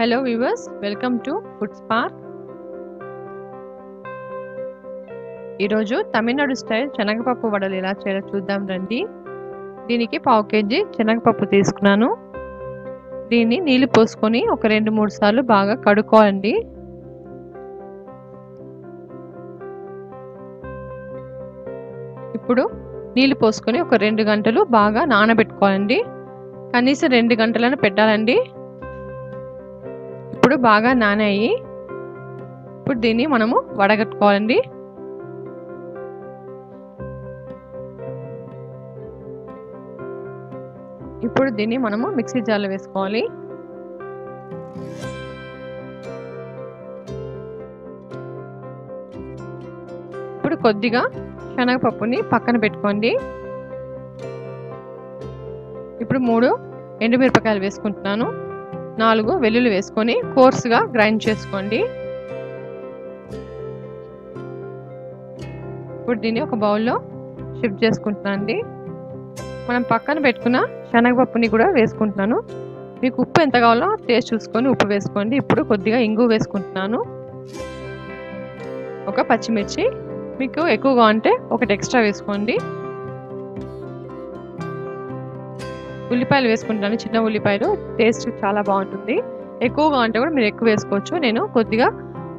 Hello viewers welcome to food spark ఈరోజు Tamil Nadu style శనగపప్పు వడలు ఎలా చేయాలో చూద్దాం రండి. దీనికి పావు కేజీ శనగపప్పు తీసుకున్నాను. దీన్ని నీళ్ళు పోసుకొని ఒక రెండు మూడు సార్లు బాగా కడుక్కోండి ఇప్పుడు నీళ్ళు పోసుకొని ఒక రెండు గంటలు బాగా నానబెట్టుకోవాలండి. కనీసం రెండు గంటలను పెట్టాలండి. ఇప్పుడు బాగా నానాయి. ఇప్పుడు దీన్ని మనము వడగట్టుకోవాలండి. ఇప్పుడు దీన్ని మనము మిక్సీ జార్లో వేసుకోవాలి. ఇప్పుడు కొద్దిగా శనగపప్పుని పక్కన పెట్టుకోండి. ఇప్పుడు మూడు ఎండుమిరపకాయలు వేసుకుంటున్నాను. నాలుగు వెల్లుల్లి వేసుకొని కోర్స్గా గ్రైండ్ చేసుకోండి. ఇప్పుడు దీన్ని ఒక బౌల్లో షిఫ్ట్ చేసుకుంటున్నాను అండి. మనం పక్కన పెట్టుకున్న శనగపప్పుని కూడా వేసుకుంటున్నాను. మీకు ఉప్పు ఎంత కావాలో టేస్ట్ చూసుకొని ఉప్పు వేసుకోండి. ఇప్పుడు కొద్దిగా ఇంగు వేసుకుంటున్నాను. ఒక పచ్చిమిర్చి. మీకు ఎక్కువగా ఉంటే ఒకటి ఎక్స్ట్రా వేసుకోండి. ఉల్లిపాయలు వేసుకుంటాను. చిన్న ఉల్లిపాయలు. టేస్ట్ చాలా బాగుంటుంది. ఎక్కువగా ఉంటే కూడా మీరు ఎక్కువ వేసుకోవచ్చు. నేను కొద్దిగా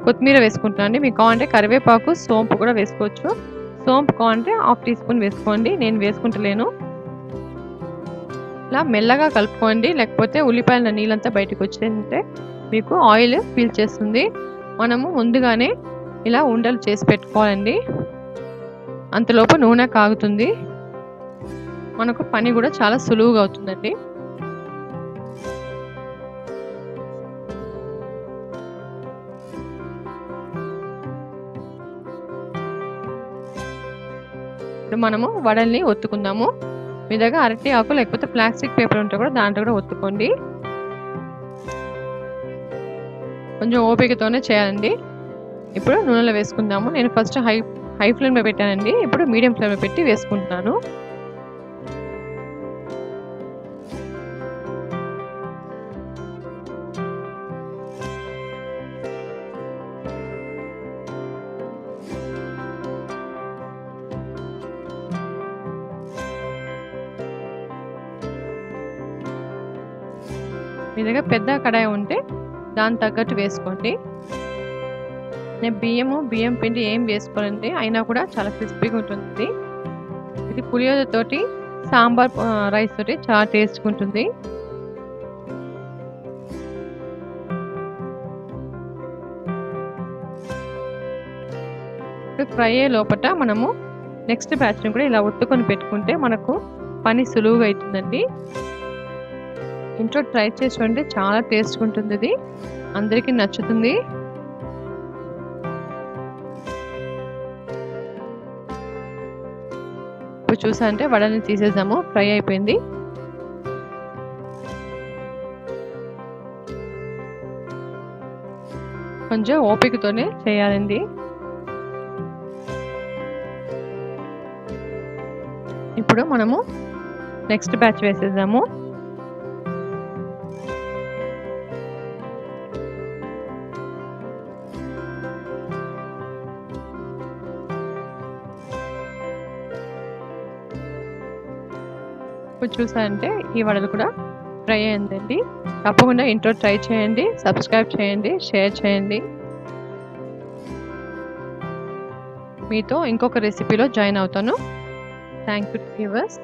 కొత్తిమీర వేసుకుంటాను మీకు కావాలంటే కరివేపాకు సోంపు కూడా వేసుకోవచ్చు. సోంపు కావాలంటే హాఫ్ టీ స్పూన్ వేసుకోండి. నేను వేసుకుంటలేను. ఇలా మెల్లగా కలుపుకోండి. లేకపోతే ఉల్లిపాయల నీళ్ళంతా బయటకు వచ్చేస్తే మీకు ఆయిల్ ఫీల్ చేస్తుంది. మనము ముందుగానే ఇలా ఉండలు చేసి పెట్టుకోవాలండి. అంతలోపు నూనె కాగుతుంది. మనకు పని కూడా చాలా సులువుగా అవుతుందండి. ఇప్పుడు మనము వడల్ని ఒత్తుకుందాము. మీ దగ్గర అరటి ఆకు లేకపోతే ప్లాస్టిక్ పేపర్ ఉంటే కూడా దాంట్లో కూడా ఒత్తుకోండి. కొంచెం ఓపికతోనే చేయాలండి. ఇప్పుడు నూనెలో వేసుకుందాము. నేను ఫస్ట్ హై హై ఫ్లేమ్లో పెట్టానండి. ఇప్పుడు మీడియం ఫ్లేమ్లో పెట్టి వేసుకుంటున్నాను. మీ దగ్గర పెద్ద కడాయి ఉంటే దాని తగ్గట్టు వేసుకోండి. నేను బియ్యము బియ్యం పిండి ఏం వేసుకోనండి. అయినా కూడా చాలా క్రిస్పీగా ఉంటుంది. ఇది పులియోదతోటి సాంబార్ రైస్ తోటి చాలా టేస్ట్గా ఉంటుంది. ఫ్రై అయ్యే లోపల మనము నెక్స్ట్ బ్యాచ్ని కూడా ఇలా ఒత్తుకొని పెట్టుకుంటే మనకు పని సులువుగా అవుతుందండి. ఇంట్లో ట్రై చేసి చూడండి చాలా టేస్ట్ ఉంటుంది ఇది. అందరికీ నచ్చుతుంది. ఇప్పుడు చూసా అంటే వడని తీసేద్దాము. ఫ్రై అయిపోయింది. కొంచెం ఓపికతోనే చేయాలండి. ఇప్పుడు మనము నెక్స్ట్ బ్యాచ్ వేసేద్దాము. ఇప్పుడు చూసారంటే ఈ వడలు కూడా ఫ్రై అయిందండి. తప్పకుండా ఇంట్లో ట్రై చేయండి సబ్స్క్రైబ్ చేయండి షేర్ చేయండి. మీతో ఇంకొక రెసిపీలో జాయిన్ అవుతాను. Thank you viewers